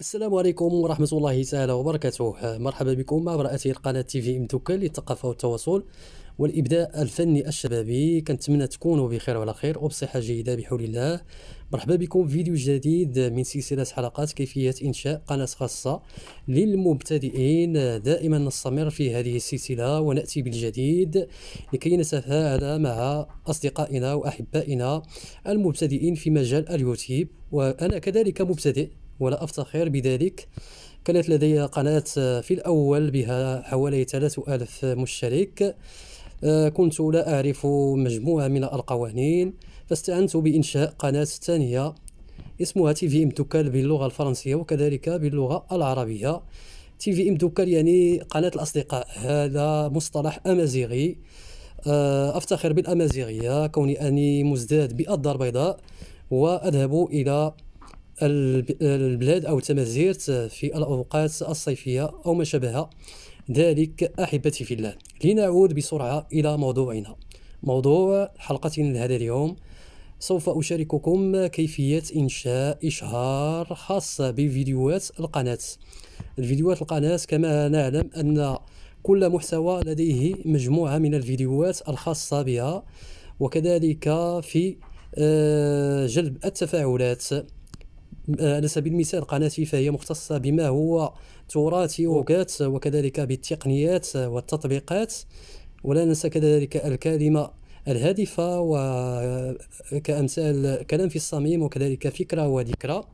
السلام عليكم ورحمة الله تعالى وبركاته. مرحبا بكم عبر أثير قناة تي في إم توكل للثقافة والتواصل والإبداع الفني الشبابي. كنتمنى تكونوا بخير وعلى خير وبصحة جيدة بحول الله. مرحبا بكم في فيديو جديد من سلسلة حلقات كيفية إنشاء قناة خاصة للمبتدئين. دائما نستمر في هذه السلسلة ونأتي بالجديد لكي نتفاعل مع أصدقائنا وأحبائنا المبتدئين في مجال اليوتيوب. وأنا كذلك مبتدئ. ولا أفتخر بذلك. كانت لدي قناة في الأول بها حوالي 3000 مشترك. آه، كنت لا أعرف مجموعة من القوانين فاستعنت بإنشاء قناة ثانية اسمها TVM توكل باللغة الفرنسية وكذلك باللغة العربية. TVM توكل يعني قناة الأصدقاء هذا مصطلح أمازيغي. آه، أفتخر بالأمازيغية كوني أني مزداد بالدار البيضاء وأذهب إلى البلاد أو التمازيرت في الأوقات الصيفية أو ما شابه ذلك أحبتي في الله. لنعود بسرعة إلى موضوعنا. موضوع حلقتنا لهذا اليوم. سوف أشارككم كيفية إنشاء إشهار خاص بفيديوهات القناة. الفيديوهات القناة كما نعلم أن كل محتوى لديه مجموعة من الفيديوهات الخاصة بها وكذلك في آه، جلب التفاعلات. على سبيل المثال قناتي فهي مختصة بما هو تراثي وكات وكذلك بالتقنيات والتطبيقات. ولا ننسى كذلك الكلمة الهادفة وكأمثال كلام في الصميم وكذلك فكرة وذكرى.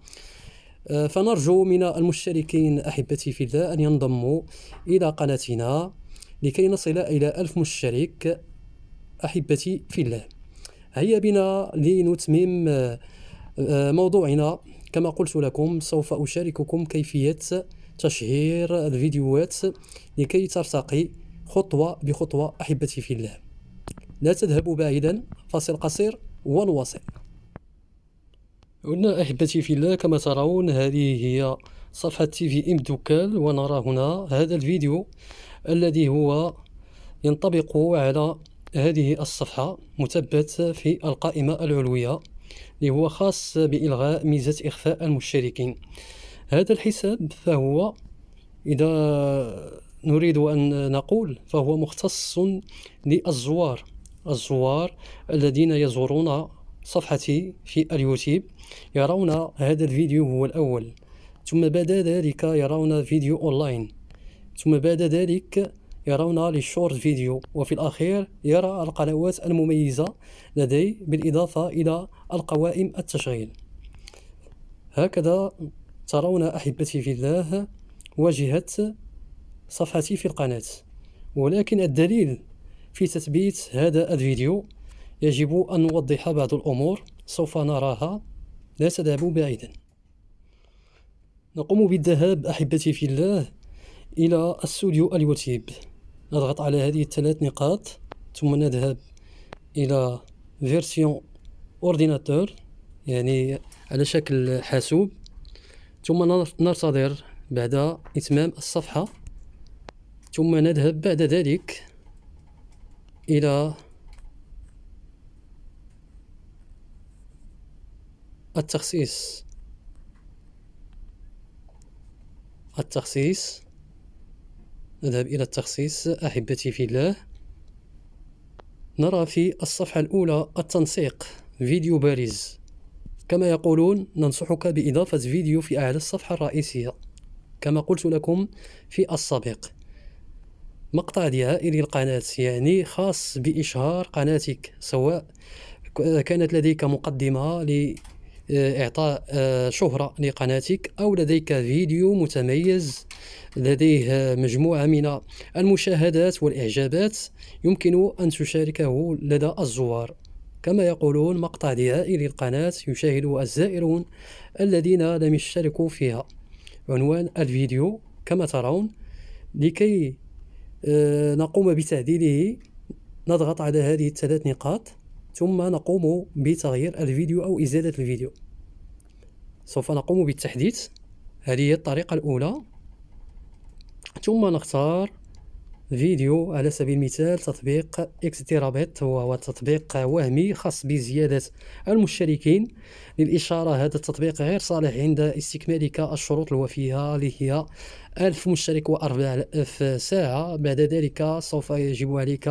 فنرجو من المشتركين أحبتي في الله أن ينضموا إلى قناتنا لكي نصل إلى ألف مشترك أحبتي في الله. هيا بنا لنتمم موضوعنا. كما قلت لكم سوف أشارككم كيفية تشهير الفيديوهات لكي ترتقي خطوة بخطوة أحبتي في الله. لا تذهبوا بعيدا فاصل قصير ونواصل. هنا أحبتي في الله كما ترون هذه هي صفحة تي في إم دوكال ونرى هنا هذا الفيديو الذي هو ينطبق على هذه الصفحة مثبت في القائمة العلوية. اللي هو خاص بإلغاء ميزة إخفاء المشتركين. هذا الحساب فهو إذا نريد أن نقول فهو مختص للزوار الزوار الذين يزورون صفحتي في اليوتيوب. يرون هذا الفيديو هو الأول ثم بعد ذلك يرون فيديو أونلاين ثم بعد ذلك يرون لل short video وفي الأخير يرى القنوات المميزة لدي بالإضافة إلى القوائم التشغيل. هكذا ترون أحبتي في الله واجهة صفحتي في القناة. ولكن الدليل في تثبيت هذا الفيديو يجب أن نوضح بعض الأمور سوف نراها. لا تذهبوا بعيدا. نقوم بالذهاب أحبتي في الله إلى استوديو اليوتيوب. نضغط على هذه الثلاث نقاط. ثم نذهب إلى version ordinateur يعني على شكل حاسوب. ثم ننتظر بعد إتمام الصفحة. ثم نذهب بعد ذلك إلى التخصيص. التخصيص. نذهب إلى التخصيص أحبتي في الله. نرى في الصفحة الأولى التنسيق فيديو بارز. كما يقولون ننصحك بإضافة فيديو في أعلى الصفحة الرئيسية. كما قلت لكم في السابق. مقطع دعائي للقناة يعني خاص بإشهار قناتك سواء كانت لديك مقدمة لإعطاء شهرة لقناتك أو لديك فيديو متميز لديه مجموعة من المشاهدات والإعجابات يمكن أن تشاركه لدى الزوار. كما يقولون مقطع دعائي للقناة يشاهده الزائرون الذين لم يشتركوا فيها. عنوان الفيديو كما ترون لكي آه، نقوم بتعديله نضغط على هذه الثلاث نقاط ثم نقوم بتغيير الفيديو أو إزالة الفيديو. سوف نقوم بالتحديث. هذه هي الطريقة الأولى. ثم نختار فيديو على سبيل المثال تطبيق إكس تيرابيت هو تطبيق وهمي خاص بزيادة المشتركين. للإشارة هذا التطبيق غير صالح عند استكمالك الشروط الوفية اللي هي ألف مشترك وأربع ألف ساعة. بعد ذلك سوف يجب عليك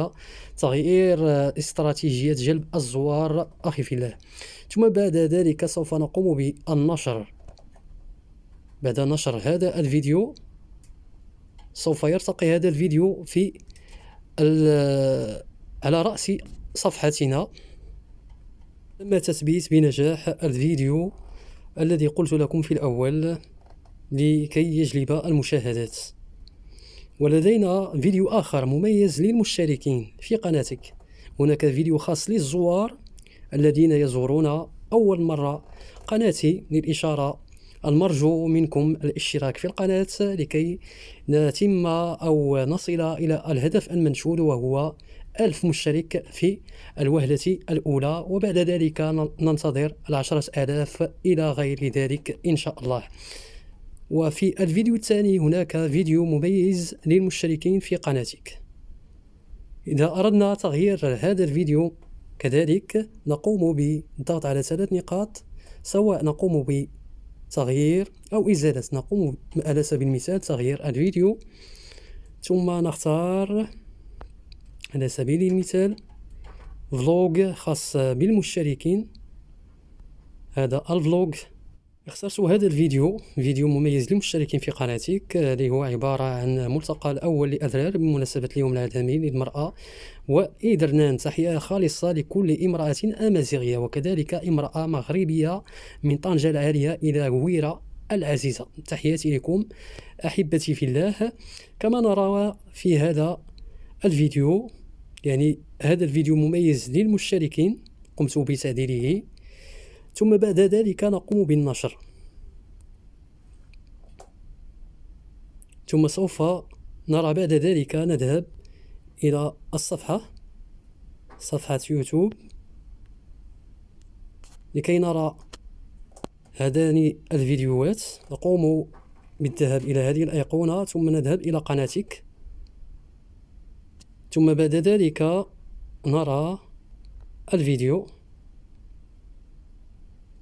تغيير استراتيجية جلب الزوار. أخي في الله. ثم بعد ذلك سوف نقوم بالنشر. بعد نشر هذا الفيديو. سوف يرتقي هذا الفيديو في على رأس صفحتنا. تم تثبيت بنجاح الفيديو الذي قلت لكم في الأول لكي يجلب المشاهدات. ولدينا فيديو آخر مميز للمشتركين في قناتك. هناك فيديو خاص للزوار الذين يزورون أول مرة قناتي للإشارة المرجو منكم الاشتراك في القناة لكي نتم أو نصل إلى الهدف المنشود وهو ألف مشترك في الوهلة الأولى وبعد ذلك ننتظر العشرة آلاف إلى غير ذلك إن شاء الله. وفي الفيديو الثاني هناك فيديو مميز للمشتركين في قناتك. إذا أردنا تغيير هذا الفيديو كذلك نقوم بالضغط على ثلاث نقاط سواء نقوم بتغيير أو إزالة نقوم على سبيل المثال تغيير الفيديو. ثم نختار على سبيل المثال فلوج خاص بالمشتركين. هذا الفلوج اخترت هذا الفيديو فيديو مميز للمشتركين في قناتك اللي هو عبارة عن ملتقى الأول لأذرار بمناسبة اليوم العالمي للمرأة وإيدرنان تحية خالصة لكل امرأة أمازيغية وكذلك امرأة مغربية من طنجة العالية إلى غويرة العزيزة. تحياتي لكم أحبتي في الله. كما نرى في هذا الفيديو يعني هذا الفيديو مميز للمشتركين قمت بتعديله ثم بعد ذلك نقوم بالنشر. ثم سوف نرى بعد ذلك نذهب إلى الصفحة صفحة يوتيوب لكي نرى هذان الفيديوهات. نقوم بالذهاب إلى هذه الأيقونة ثم نذهب إلى قناتك. ثم بعد ذلك نرى الفيديو.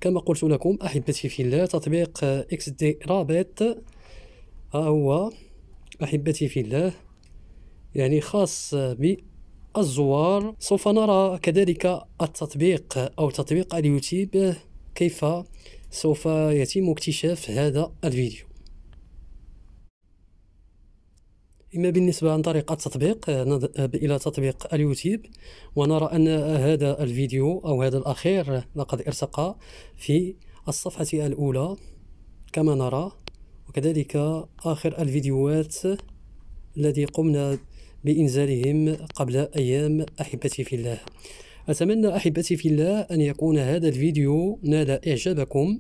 كما قلت لكم أحبتي في الله تطبيق إكس دي رابط. ها هو أحبتي في الله. يعني خاص بالزوار. سوف نرى كذلك التطبيق أو تطبيق اليوتيوب كيف سوف يتم اكتشاف هذا الفيديو. إما بالنسبة عن طريق التطبيق نذهب إلى تطبيق اليوتيوب ونرى أن هذا الفيديو أو هذا الأخير لقد ارتقى في الصفحة الأولى كما نرى. وكذلك آخر الفيديوهات الذي قمنا بإنزالهم قبل أيام أحبتي في الله. أتمنى أحبتي في الله أن يكون هذا الفيديو نال إعجابكم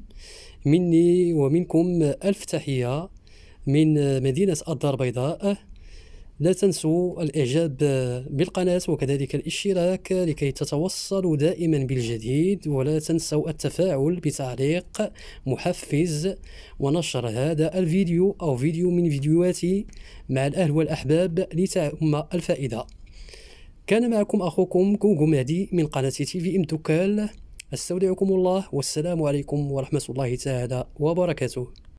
مني ومنكم ألف تحية من مدينة الدار البيضاء لا تنسوا الإعجاب بالقناة وكذلك الاشتراك لكي تتوصلوا دائما بالجديد ولا تنسوا التفاعل بتعليق محفز ونشر هذا الفيديو أو فيديو من فيديوهاتي مع الأهل والأحباب لتعم الفائدة. كان معكم أخوكم كوغو مهدي من قناة TVM توكال. أستودعكم الله والسلام عليكم ورحمة الله تعالى وبركاته.